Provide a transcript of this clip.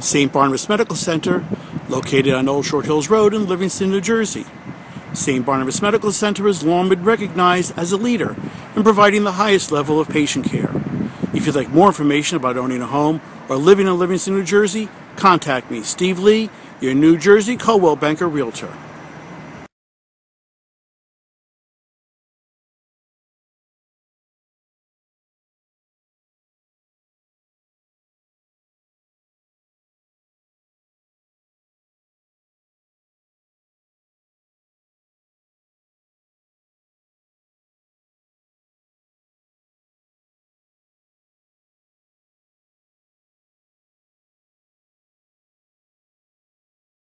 St. Barnabas Medical Center, located on Old Short Hills Road in Livingston, New Jersey. St. Barnabas Medical Center has long been recognized as a leader in providing the highest level of patient care. If you'd like more information about owning a home or living in Livingston, New Jersey, contact me, Steve Lee, your New Jersey Coldwell Banker Realtor.